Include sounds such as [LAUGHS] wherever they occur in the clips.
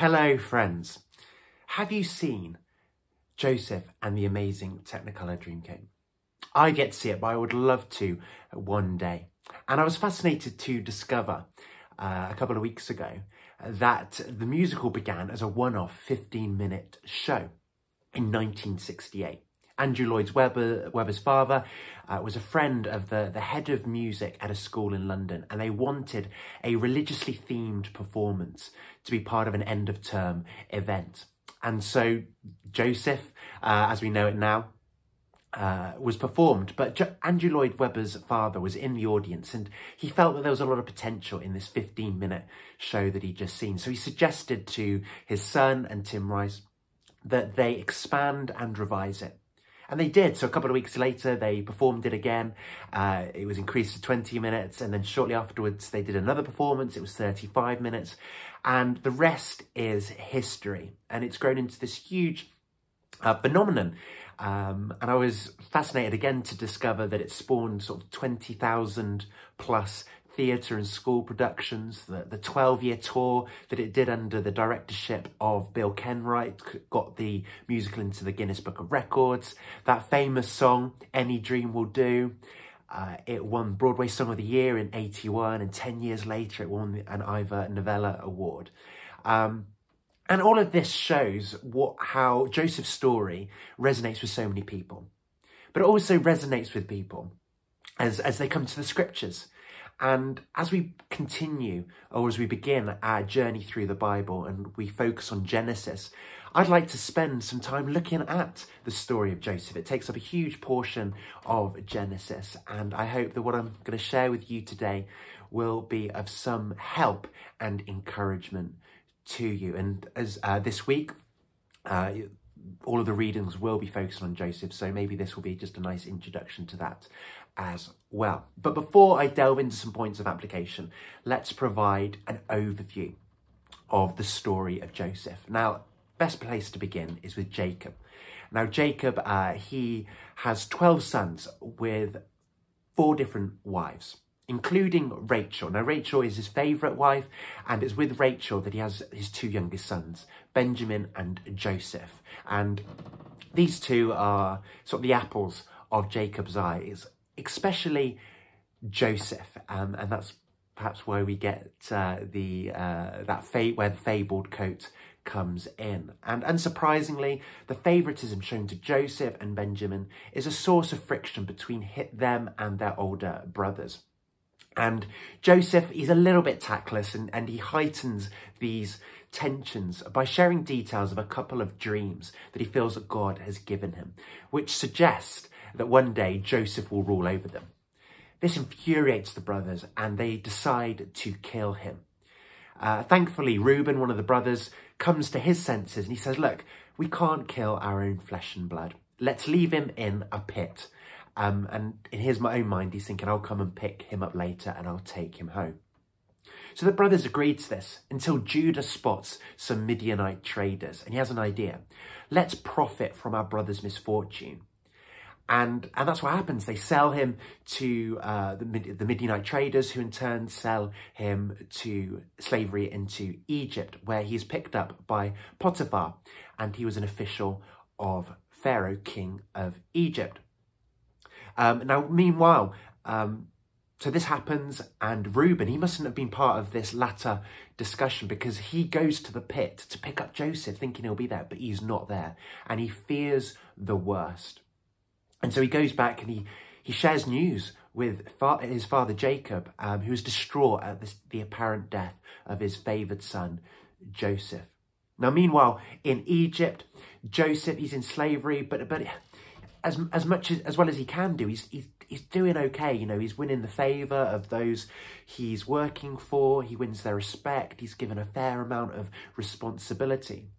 Hello, friends. Have you seen Joseph and the Amazing Technicolor Dreamcoat? I get to see it, but I would love to one day. And I was fascinated to discover uh, a couple of weeks ago that the musical began as a one-off 15-minute show in 1968. Andrew Lloyd Webber, Webber's father uh, was a friend of the, the head of music at a school in London, and they wanted a religiously themed performance to be part of an end of term event. And so Joseph, uh, as we know it now, uh, was performed, but jo Andrew Lloyd Webber's father was in the audience and he felt that there was a lot of potential in this 15 minute show that he'd just seen. So he suggested to his son and Tim Rice that they expand and revise it. And they did. So a couple of weeks later, they performed it again. Uh, it was increased to 20 minutes. And then shortly afterwards, they did another performance. It was 35 minutes. And the rest is history. And it's grown into this huge uh, phenomenon. Um, and I was fascinated again to discover that it spawned sort of 20,000 plus theatre and school productions. The, the 12-year tour that it did under the directorship of Bill Kenwright got the musical into the Guinness Book of Records. That famous song, Any Dream Will Do, uh, it won Broadway Song of the Year in 81 and 10 years later it won an Ivor Novello Award. Um, and all of this shows what how Joseph's story resonates with so many people. But it also resonates with people as, as they come to the scriptures. And as we continue, or as we begin our journey through the Bible and we focus on Genesis, I'd like to spend some time looking at the story of Joseph. It takes up a huge portion of Genesis, and I hope that what I'm going to share with you today will be of some help and encouragement to you. And as uh, this week, uh, all of the readings will be focused on Joseph, so maybe this will be just a nice introduction to that as well. But before I delve into some points of application, let's provide an overview of the story of Joseph. Now, best place to begin is with Jacob. Now, Jacob, uh, he has 12 sons with four different wives including Rachel. Now, Rachel is his favourite wife, and it's with Rachel that he has his two youngest sons, Benjamin and Joseph. And these two are sort of the apples of Jacob's eyes, especially Joseph, um, and that's perhaps where we get uh, the uh, that fa- where the fabled coat comes in. And unsurprisingly, the favouritism shown to Joseph and Benjamin is a source of friction between them and their older brothers. And Joseph, he's a little bit tactless and, and he heightens these tensions by sharing details of a couple of dreams that he feels that God has given him, which suggest that one day Joseph will rule over them. This infuriates the brothers and they decide to kill him. Uh, thankfully, Reuben, one of the brothers, comes to his senses and he says, look, we can't kill our own flesh and blood. Let's leave him in a pit um, and in his my own mind, he's thinking, I'll come and pick him up later and I'll take him home. So the brothers agreed to this until Judah spots some Midianite traders and he has an idea. Let's profit from our brother's misfortune. And, and that's what happens. They sell him to uh, the, the Midianite traders who in turn sell him to slavery into Egypt, where he's picked up by Potiphar. And he was an official of Pharaoh, king of Egypt. Um, now, meanwhile, um, so this happens and Reuben, he mustn't have been part of this latter discussion because he goes to the pit to pick up Joseph thinking he'll be there, but he's not there. And he fears the worst. And so he goes back and he, he shares news with his father Jacob, um, who is distraught at this, the apparent death of his favoured son, Joseph. Now, meanwhile, in Egypt, Joseph, he's in slavery, but, but as as much as, as well as he can do, he's, he's he's doing okay. You know, he's winning the favour of those he's working for. He wins their respect. He's given a fair amount of responsibility.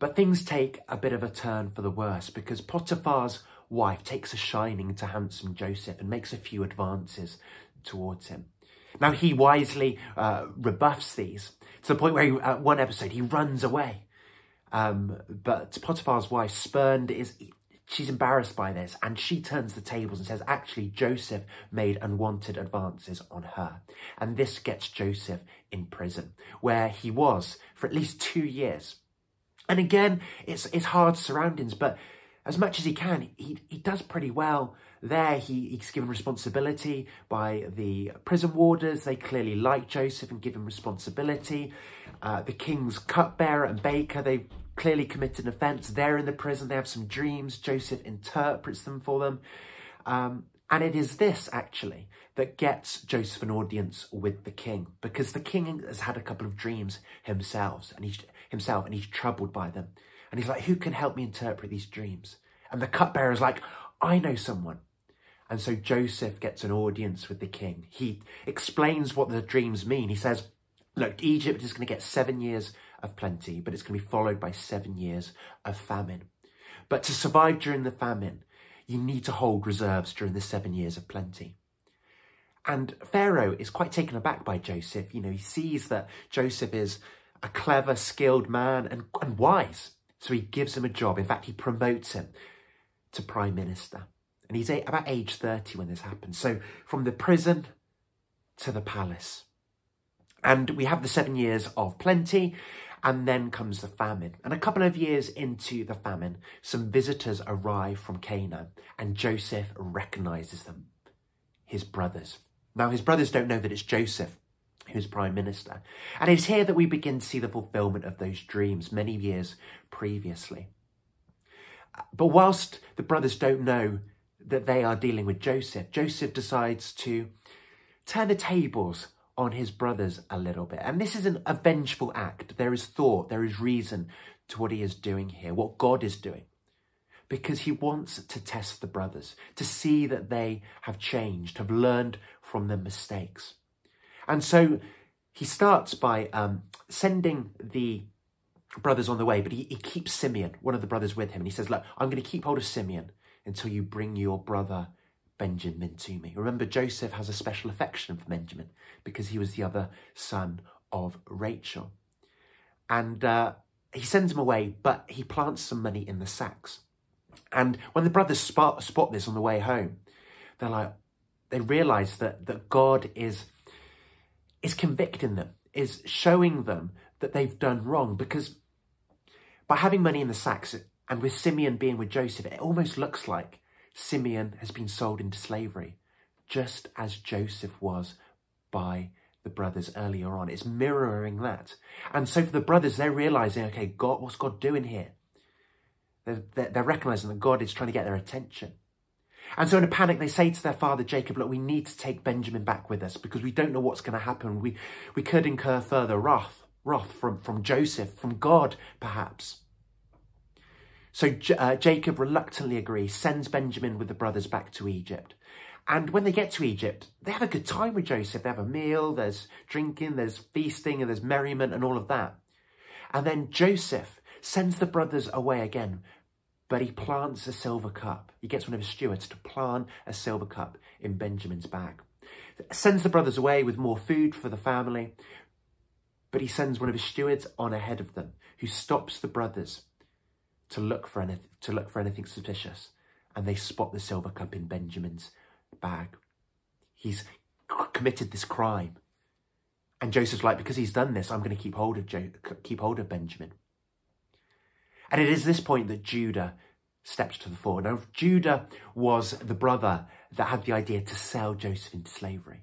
But things take a bit of a turn for the worse because Potiphar's wife takes a shining to handsome Joseph and makes a few advances towards him. Now he wisely uh, rebuffs these to the point where he, at one episode he runs away. Um, but Potiphar's wife spurned is she's embarrassed by this and she turns the tables and says, actually, Joseph made unwanted advances on her. And this gets Joseph in prison, where he was for at least two years. And again, it's, it's hard surroundings, but as much as he can, he, he does pretty well there. He, he's given responsibility by the prison warders. They clearly like Joseph and give him responsibility. Uh, the king's cupbearer and baker, they clearly committed an offence. They're in the prison. They have some dreams. Joseph interprets them for them. Um, and it is this, actually, that gets Joseph an audience with the king, because the king has had a couple of dreams himself, and he's, himself, and he's troubled by them. And he's like, who can help me interpret these dreams? And the cupbearer is like, I know someone. And so Joseph gets an audience with the king. He explains what the dreams mean. He says, look, Egypt is going to get seven years of plenty, but it's going to be followed by seven years of famine. But to survive during the famine, you need to hold reserves during the seven years of plenty. And Pharaoh is quite taken aback by Joseph. You know, he sees that Joseph is a clever, skilled man and, and wise. So he gives him a job. In fact, he promotes him to prime minister. And he's about age 30 when this happens. So from the prison to the palace. And we have the seven years of plenty, and then comes the famine. And a couple of years into the famine, some visitors arrive from Canaan, and Joseph recognizes them, his brothers. Now, his brothers don't know that it's Joseph who's prime minister. And it's here that we begin to see the fulfillment of those dreams many years previously. But whilst the brothers don't know that they are dealing with Joseph, Joseph decides to turn the tables on his brothers a little bit. And this is an, a vengeful act. There is thought, there is reason to what he is doing here, what God is doing. Because he wants to test the brothers, to see that they have changed, have learned from their mistakes. And so he starts by um, sending the brothers on the way, but he, he keeps Simeon, one of the brothers, with him. And he says, Look, I'm going to keep hold of Simeon until you bring your brother Benjamin to me. Remember, Joseph has a special affection for Benjamin because he was the other son of Rachel. And uh, he sends him away, but he plants some money in the sacks. And when the brothers spot, spot this on the way home, they're like, they realize that, that God is, is convicting them, is showing them that they've done wrong because by having money in the sacks and with Simeon being with Joseph, it almost looks like Simeon has been sold into slavery, just as Joseph was by the brothers earlier on. It's mirroring that. And so for the brothers, they're realizing, okay, God, what's God doing here? They're, they're, recognizing that God is trying to get their attention. And so in a panic, they say to their father, Jacob, look, we need to take Benjamin back with us because we don't know what's going to happen. We, we could incur further wrath, wrath from, from Joseph, from God, perhaps. So uh, Jacob reluctantly agrees, sends Benjamin with the brothers back to Egypt. And when they get to Egypt, they have a good time with Joseph. They have a meal, there's drinking, there's feasting, and there's merriment and all of that. And then Joseph sends the brothers away again, but he plants a silver cup. He gets one of his stewards to plant a silver cup in Benjamin's bag. Sends the brothers away with more food for the family, but he sends one of his stewards on ahead of them, who stops the brothers to look for anything, to look for anything suspicious, and they spot the silver cup in Benjamin's bag. He's committed this crime, and Joseph's like, because he's done this, I'm going to keep hold of jo- keep hold of Benjamin. And it is this point that Judah steps to the fore. Now, Judah was the brother that had the idea to sell Joseph into slavery.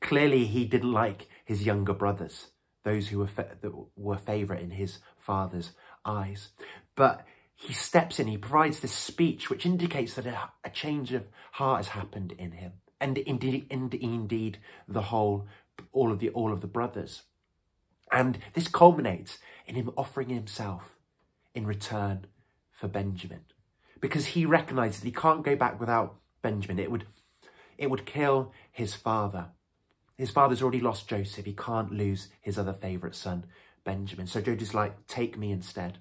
Clearly, he didn't like his younger brothers, those who were, that were favourite in his father's eyes. But he steps in, he provides this speech which indicates that a, a change of heart has happened in him. And indeed, indeed, the whole, all of the, all of the brothers. And this culminates in him offering himself in return for Benjamin. Because he recognizes he can't go back without Benjamin. It would, it would kill his father. His father's already lost Joseph. He can't lose his other favourite son, Benjamin. So Joseph's like, take me instead.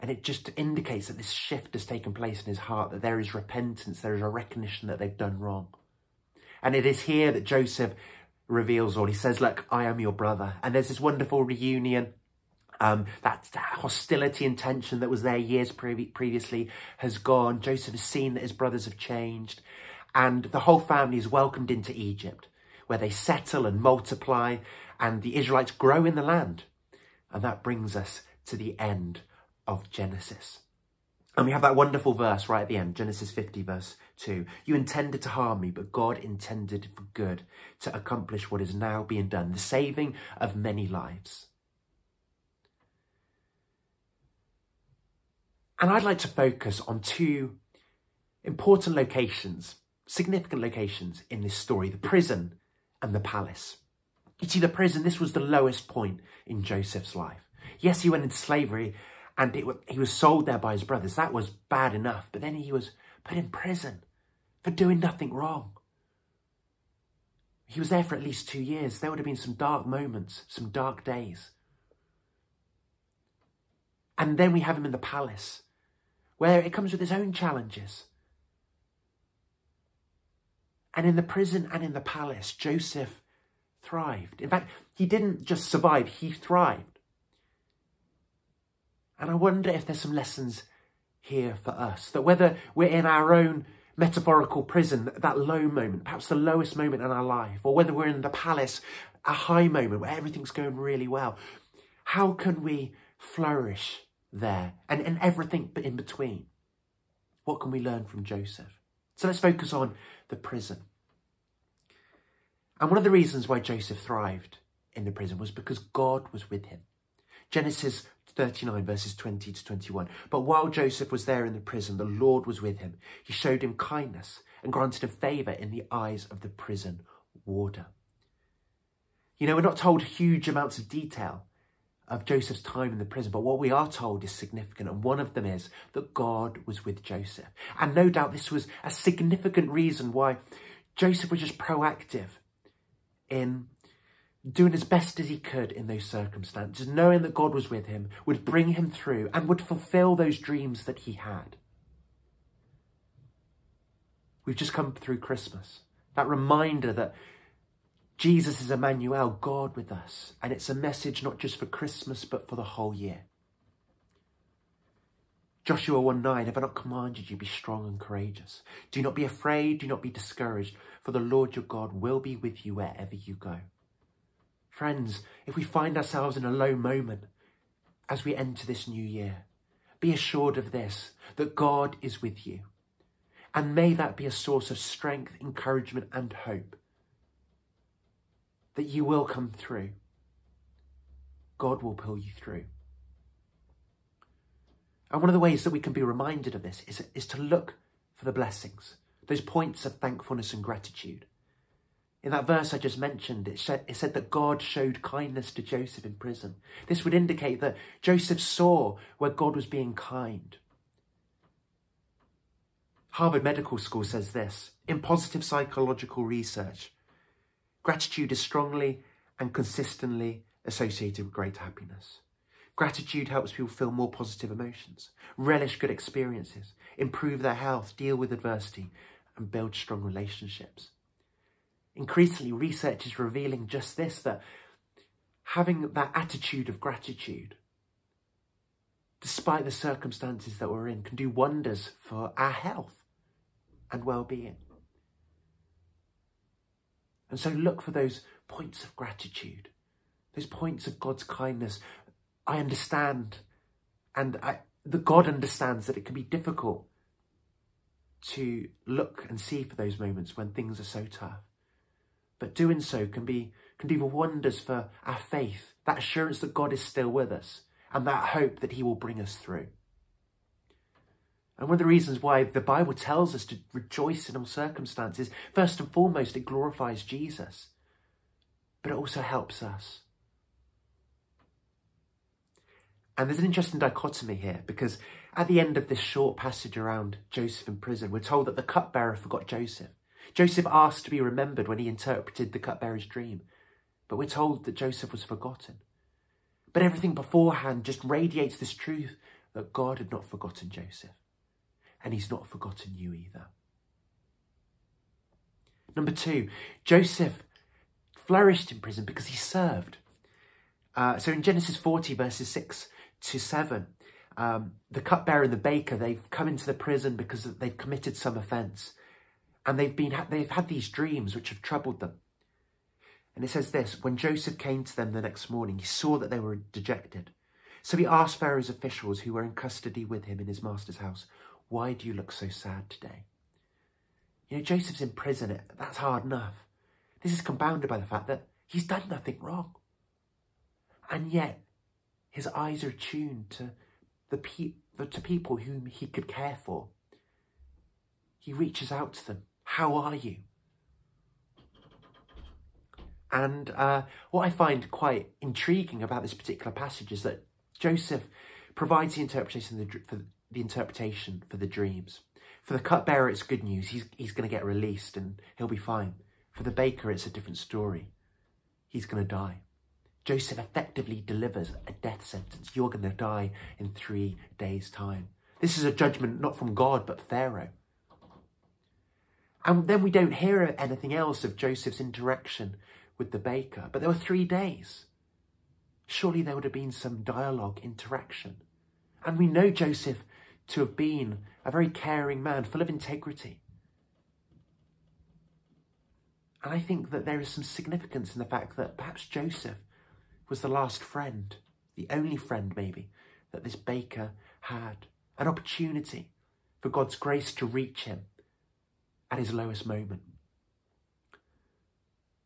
And it just indicates that this shift has taken place in his heart, that there is repentance, there is a recognition that they've done wrong. And it is here that Joseph reveals all. He says, look, I am your brother. And there's this wonderful reunion Um, that, hostility and tension that was there years pre previously has gone. Joseph has seen that his brothers have changed. And the whole family is welcomed into Egypt, where they settle and multiply, and the Israelites grow in the land. And that brings us to the end of Genesis. And we have that wonderful verse right at the end, Genesis 50, verse 2. You intended to harm me, but God intended for good to accomplish what is now being done, the saving of many lives. And I'd like to focus on two important locations, significant locations in this story, the prison and the palace. You see, the prison, this was the lowest point in Joseph's life. Yes, he went into slavery and it, he was sold there by his brothers. That was bad enough. But then he was put in prison for doing nothing wrong. He was there for at least two years. There would have been some dark moments, some dark days. And then we have him in the palace, where it comes with its own challenges. And in the prison and in the palace, Joseph thrived. In fact, he didn't just survive, he thrived. And I wonder if there's some lessons here for us. That whether we're in our own metaphorical prison, that low moment, perhaps the lowest moment in our life, or whether we're in the palace, a high moment where everything's going really well, how can we flourish there and, and everything in between? What can we learn from Joseph? So let's focus on the prison. And one of the reasons why Joseph thrived in the prison was because God was with him. Genesis 39, verses 20 to 21. But while Joseph was there in the prison, the Lord was with him. He showed him kindness and granted him favour in the eyes of the prison warder. You know, we're not told huge amounts of detail of Joseph's time in the prison, but what we are told is significant. And one of them is that God was with Joseph. And no doubt this was a significant reason why Joseph was just proactive in doing as best as he could in those circumstances, knowing that God was with him, would bring him through and would fulfill those dreams that he had. We've just come through Christmas. That reminder that Jesus is Emmanuel, God with us. And it's a message not just for Christmas, but for the whole year. Joshua 1 9, have I not commanded you, be strong and courageous? Do not be afraid, do not be discouraged, for the Lord your God will be with you wherever you go. Friends, if we find ourselves in a low moment as we enter this new year, be assured of this, that God is with you. And may that be a source of strength, encouragement, and hope that you will come through. God will pull you through. And one of the ways that we can be reminded of this is, is to look for the blessings, those points of thankfulness and gratitude. In that verse I just mentioned, it said, it said that God showed kindness to Joseph in prison. This would indicate that Joseph saw where God was being kind. Harvard Medical School says this in positive psychological research, gratitude is strongly and consistently associated with great happiness. Gratitude helps people feel more positive emotions, relish good experiences, improve their health, deal with adversity, and build strong relationships increasingly research is revealing just this, that having that attitude of gratitude, despite the circumstances that we're in, can do wonders for our health and well-being. And so look for those points of gratitude, those points of God's kindness. I understand, and I, the God understands that it can be difficult to look and see for those moments when things are so tough. But doing so can be can do wonders for our faith, that assurance that God is still with us, and that hope that he will bring us through. And one of the reasons why the Bible tells us to rejoice in all circumstances, first and foremost, it glorifies Jesus, but it also helps us. And there's an interesting dichotomy here because at the end of this short passage around Joseph in prison, we're told that the cupbearer forgot Joseph. Joseph asked to be remembered when he interpreted the cupbearer's dream, but we're told that Joseph was forgotten. But everything beforehand just radiates this truth that God had not forgotten Joseph, and he's not forgotten you either. Number two, Joseph flourished in prison because he served. Uh, so in Genesis 40, verses 6 to 7, um, the cupbearer and the baker, they've come into the prison because they've committed some offence. And they've, been, they've had these dreams which have troubled them. And it says this, when Joseph came to them the next morning, he saw that they were dejected. So he asked Pharaoh's officials who were in custody with him in his master's house, why do you look so sad today? You know, Joseph's in prison. That's hard enough. This is compounded by the fact that he's done nothing wrong. And yet, his eyes are tuned to the pe- to people whom he could care for. He reaches out to them. How are you? And uh, what I find quite intriguing about this particular passage is that Joseph provides the interpretation for interpretation for the dreams. For the cupbearer, it's good news. He's, he's going to get released and he'll be fine. For the baker, it's a different story. He's going to die. Joseph effectively delivers a death sentence. You're going to die in three days' time. This is a judgment not from God, but Pharaoh. And then we don't hear anything else of Joseph's interaction with the baker. But there were three days. Surely there would have been some dialogue, interaction. And we know Joseph to have been a very caring man, full of integrity. And I think that there is some significance in the fact that perhaps Joseph was the last friend, the only friend maybe, that this baker had. An opportunity for God's grace to reach him at his lowest moment.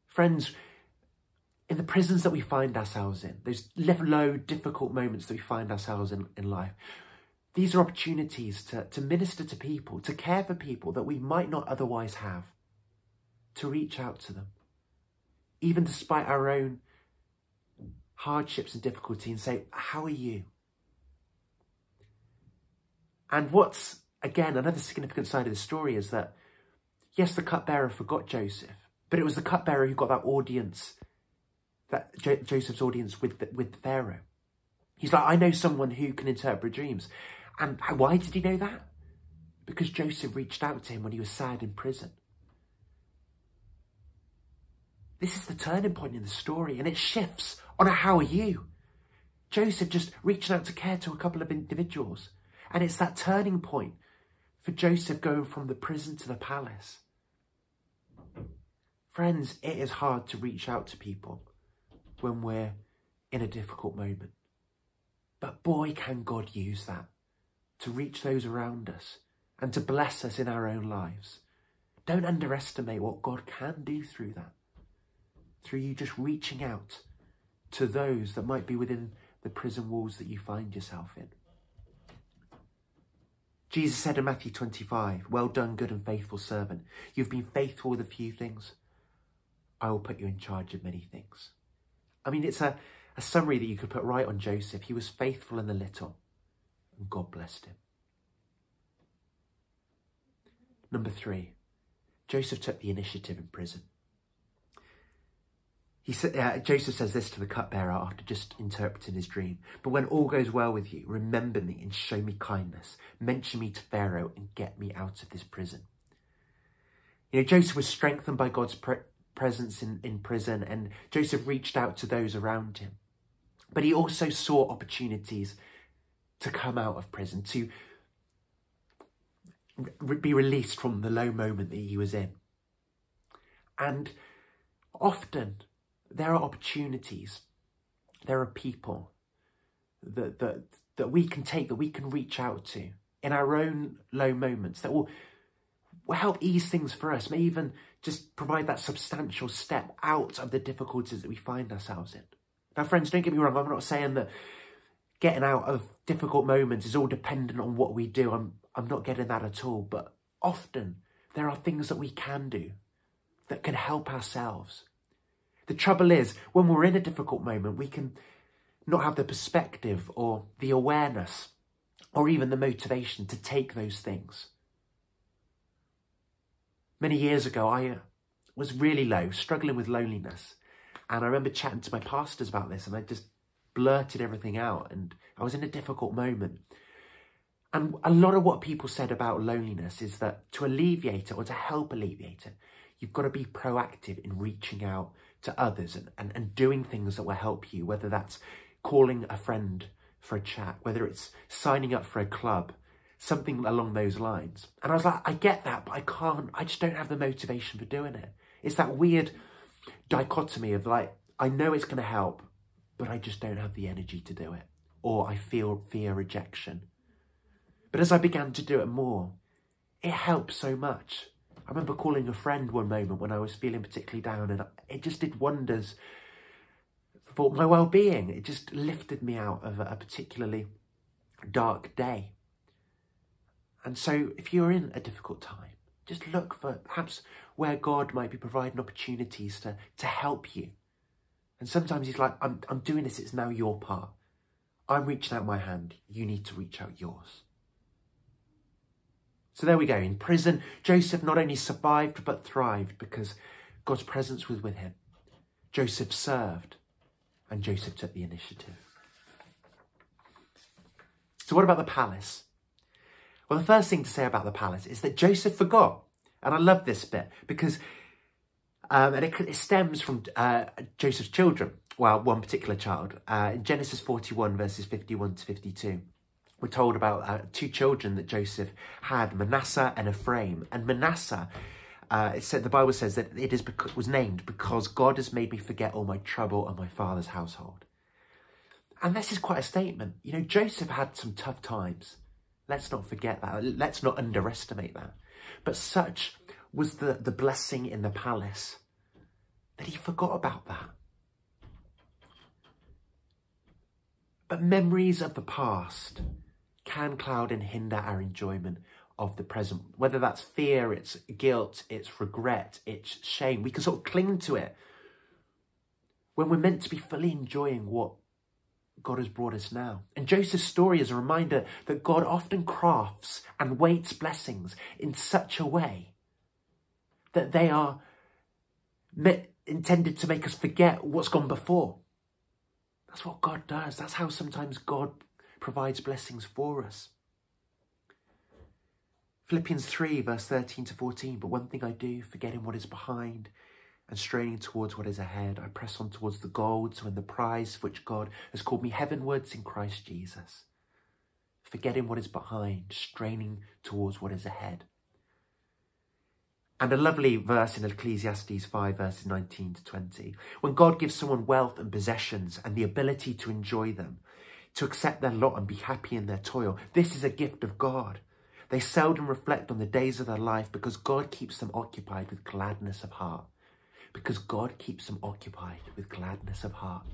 Friends, in the prisons that we find ourselves in, those low, difficult moments that we find ourselves in, in life, these are opportunities to, to minister to people, to care for people that we might not otherwise have, to reach out to them, even despite our own hardships and difficulty and say, how are you? And what's, again, another significant side of the story is that, yes, the cupbearer forgot Joseph, but it was the cupbearer who got that audience, that jo Joseph's audience with, with Pharaoh. He's like, I know someone who can interpret dreams. And why did he know that? Because Joseph reached out to him when he was sad in prison. This is the turning point in the story, and it shifts on a how are you. Joseph just reaching out to care to a couple of individuals. And it's that turning point for Joseph going from the prison to the palace. Friends, it is hard to reach out to people when we're in a difficult moment. But boy, can God use that to reach those around us and to bless us in our own lives. Don't underestimate what God can do through that. Through you just reaching out to those that might be within the prison walls that you find yourself in. Jesus said in Matthew 25, Well done, good and faithful servant. You've been faithful with a few things. I will put you in charge of many things. I mean, it's a, a summary that you could put right on Joseph. He was faithful in the little, and God blessed him. Number three, Joseph took the initiative in prison. He said, uh, Joseph says this to the cupbearer after just interpreting his dream. But when all goes well with you, remember me and show me kindness. Mention me to Pharaoh and get me out of this prison. You know, Joseph was strengthened by God's pre presence in, in prison and Joseph reached out to those around him. But he also saw opportunities to come out of prison, to re be released from the low moment that he was in. And often there are opportunities, there are people that, that, that we can take, that we can reach out to in our own low moments that will, will help ease things for us, may even just provide that substantial step out of the difficulties that we find ourselves in. Now, friends, don't get me wrong, I'm not saying that getting out of difficult moments is all dependent on what we do. I'm, I'm not getting that at all. But often there are things that we can do that can help ourselves the trouble is, when we're in a difficult moment, we can not have the perspective or the awareness or even the motivation to take those things. Many years ago, I uh, was really low, struggling with loneliness. And I remember chatting to my pastors about this and I just blurted everything out and I was in a difficult moment. And a lot of what people said about loneliness is that to alleviate it or to help alleviate it, you've got to be proactive in reaching out to others and, and, and doing things that will help you, whether that's calling a friend for a chat, whether it's signing up for a club, something along those lines. And I was like, I get that, but I can't, I just don't have the motivation for doing it. It's that weird dichotomy of like, I know it's going to help, but I just don't have the energy to do it. Or I feel fear rejection. But as I began to do it more, it helped so much. I remember calling a friend one moment when I was feeling particularly down and it just did wonders for my well-being. It just lifted me out of a particularly dark day. And so if you're in a difficult time, just look for perhaps where God might be providing opportunities to, to help you. And sometimes he's like, I'm, I'm doing this, it's now your part. I'm reaching out my hand, you need to reach out yours. So there we go. In prison, Joseph not only survived but thrived because God's presence was with him. Joseph served and Joseph took the initiative. So what about the palace? Well, the first thing to say about the palace is that Joseph forgot. And I love this bit because um, and it, it, stems from uh, Joseph's children. Well, one particular child. Uh, in Genesis 41, verses 51 to 52 we're told about uh, two children that Joseph had, Manasseh and Ephraim. And Manasseh, uh, it said the Bible says that it is was named because God has made me forget all my trouble and my father's household. And this is quite a statement. You know, Joseph had some tough times. Let's not forget that. Let's not underestimate that. But such was the, the blessing in the palace that he forgot about that. But memories of the past can cloud and hinder our enjoyment of the present. Whether that's fear, it's guilt, it's regret, it's shame. We can sort of cling to it when we're meant to be fully enjoying what God has brought us now. And Joseph's story is a reminder that God often crafts and weights blessings in such a way that they are intended to make us forget what's gone before. That's what God does. That's how sometimes God provides blessings for us. Philippians 3, verse 13 to 14. But one thing I do, forgetting what is behind and straining towards what is ahead, I press on towards the goal to win the prize for which God has called me heavenwards in Christ Jesus. Forgetting what is behind, straining towards what is ahead. And a lovely verse in Ecclesiastes 5, verses 19 to 20. When God gives someone wealth and possessions and the ability to enjoy them, to accept their lot and be happy in their toil. This is a gift of God. They seldom reflect on the days of their life because God keeps them occupied with gladness of heart. Because God keeps them occupied with gladness of heart.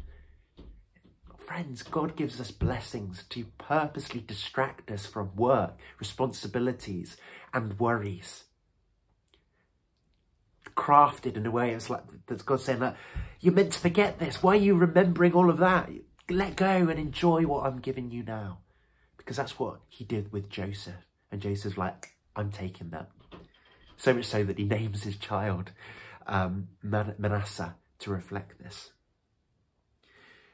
Friends, God gives us blessings to purposely distract us from work, responsibilities, and worries. Crafted in a way, it's like that's God saying that you're meant to forget this. Why are you remembering all of that? let go and enjoy what I'm giving you now. Because that's what he did with Joseph. And Joseph's like, I'm taking that. So much so that he names his child um, Manasseh to reflect this.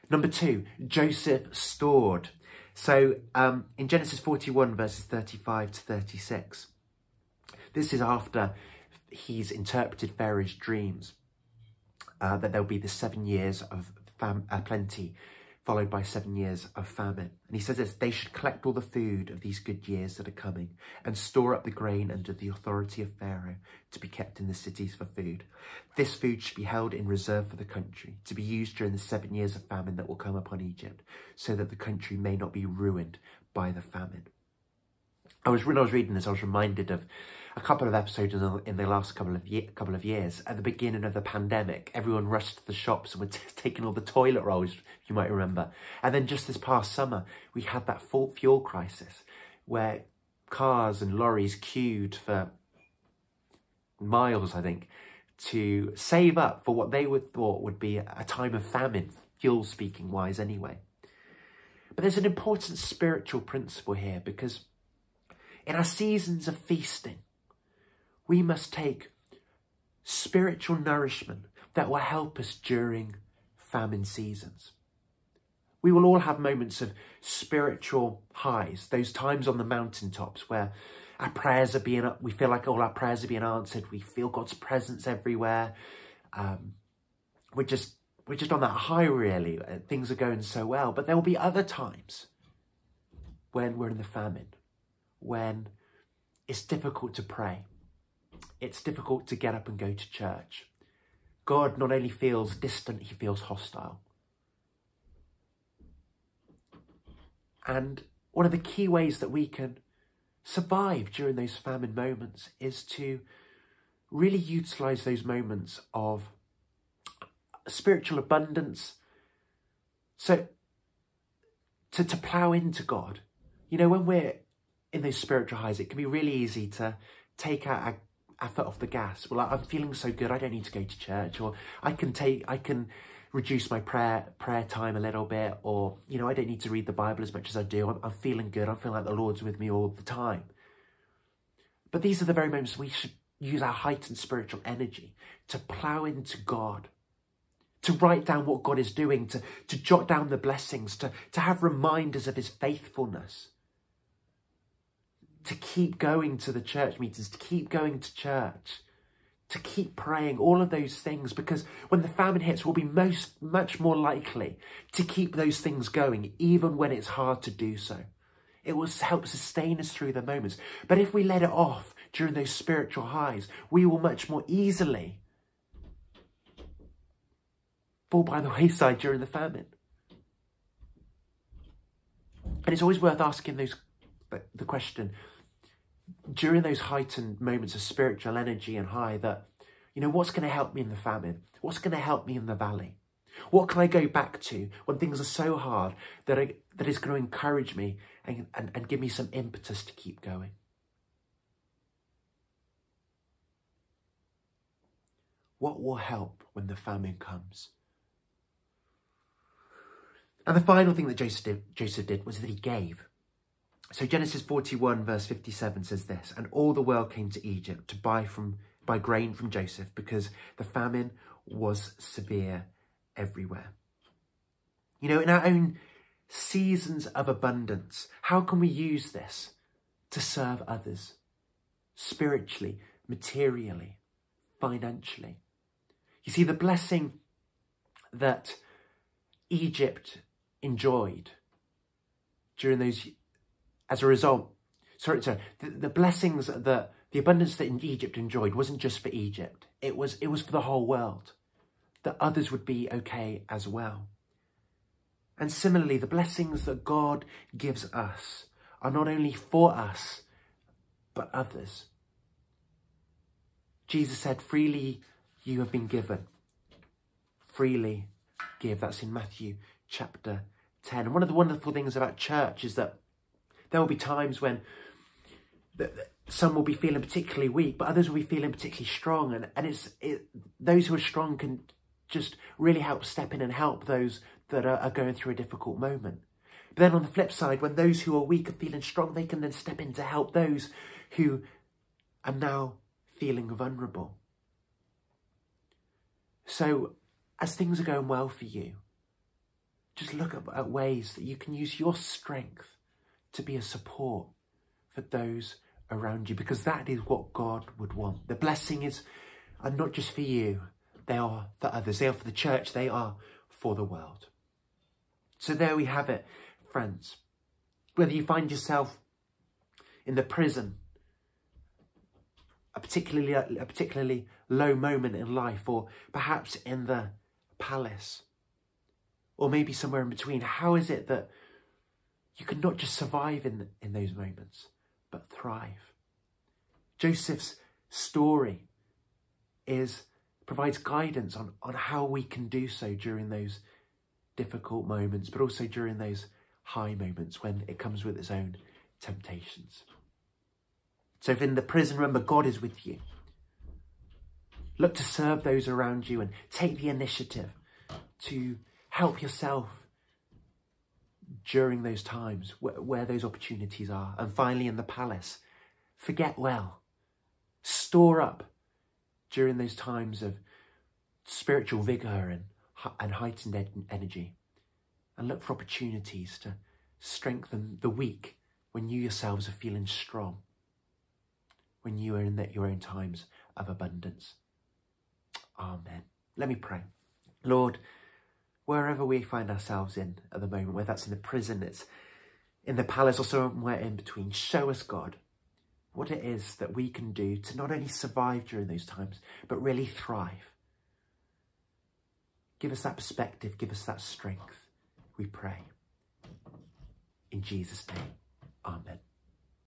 Number two, Joseph stored. So um, in Genesis 41, verses 35 to 36, this is after he's interpreted Pharaoh's dreams, uh, that there'll be the seven years of uh, plenty followed by seven years of famine. And he says this, they should collect all the food of these good years that are coming and store up the grain under the authority of Pharaoh to be kept in the cities for food. This food should be held in reserve for the country to be used during the seven years of famine that will come upon Egypt so that the country may not be ruined by the famine. I was, when I was reading this, I was reminded of a couple of episodes in the, in the last couple of year, couple of years. At the beginning of the pandemic, everyone rushed to the shops and were taking all the toilet rolls, you might remember. And then just this past summer, we had that fuel crisis where cars and lorries queued for miles, I think, to save up for what they would thought would be a time of famine, fuel speaking wise anyway. But there's an important spiritual principle here because in our seasons of feasting, we must take spiritual nourishment that will help us during famine seasons. We will all have moments of spiritual highs, those times on the mountaintops where our prayers are being, we feel like all our prayers are being answered. We feel God's presence everywhere. Um, we're just we're just on that high really. Uh, things are going so well, but there will be other times when we're in the famine, when it's difficult to pray, it's difficult to get up and go to church. God not only feels distant, he feels hostile. And one of the key ways that we can survive during those famine moments is to really utilize those moments of spiritual abundance. So to, to plow into God, you know, when we're in those spiritual highs, it can be really easy to take our, our, foot off the gas. Well, I'm feeling so good, I don't need to go to church, or I can take, I can reduce my prayer prayer time a little bit, or you know, I don't need to read the Bible as much as I do. I'm, I'm feeling good. I'm feeling like the Lord's with me all the time. But these are the very moments we should use our heightened spiritual energy to plow into God to write down what God is doing, to, to jot down the blessings, to, to have reminders of his faithfulness, to keep going to the church meetings, to keep going to church, to keep praying, all of those things, because when the famine hits, we'll be most much more likely to keep those things going, even when it's hard to do so. It will help sustain us through the moments. But if we let it off during those spiritual highs, we will much more easily fall by the [LAUGHS] wayside during the famine. And it's always worth asking those the question during those heightened moments of spiritual energy and high that, you know, what's going to help me in the famine? What's going to help me in the valley? What can I go back to when things are so hard that, I, that is going to encourage me and, and, and give me some impetus to keep going? What will help when the famine comes? And the final thing that Joseph did, Joseph did was that he gave. So Genesis 41 verse 57 says this, and all the world came to Egypt to buy from buy grain from Joseph because the famine was severe everywhere. You know, in our own seasons of abundance, how can we use this to serve others spiritually, materially, financially? You see, the blessing that Egypt enjoyed during those, as a result, sorry, sorry the, the blessings that the abundance that Egypt enjoyed wasn't just for Egypt. It was, it was for the whole world, that others would be okay as well. And similarly, the blessings that God gives us are not only for us, but others. Jesus said, freely you have been given. Freely give. That's in Matthew chapter 10. And one of the wonderful things about church is that there will be times when some will be feeling particularly weak, but others will be feeling particularly strong. And, and it's it, those who are strong can just really help step in and help those that are, are going through a difficult moment. But then on the flip side, when those who are weak are feeling strong, they can then step in to help those who are now feeling vulnerable. So as things are going well for you, just look at, at ways that you can use your strength to be a support for those around you because that is what God would want. The blessing is are not just for you, they are for others. They are for the church, they are for the world. So there we have it, friends. Whether you find yourself in the prison, a particularly a particularly low moment in life, or perhaps in the palace, or maybe somewhere in between. How is it that you can not just survive in, in those moments, but thrive? Joseph's story is provides guidance on, on how we can do so during those difficult moments, but also during those high moments when it comes with its own temptations. So if in the prison, remember, God is with you. Look to serve those around you and take the initiative to help yourself during those times where, where those opportunities are. And finally, in the palace, forget well. Store up during those times of spiritual vigour and, and heightened energy. And look for opportunities to strengthen the weak when you yourselves are feeling strong, when you are in your own times of abundance. Amen. Let me pray. Lord, wherever we find ourselves in at the moment, whether that's in the prison, it's in the palace or somewhere in between, show us, God, what it is that we can do to not only survive during those times, but really thrive. Give us that perspective, give us that strength, we pray. In Jesus' name, amen.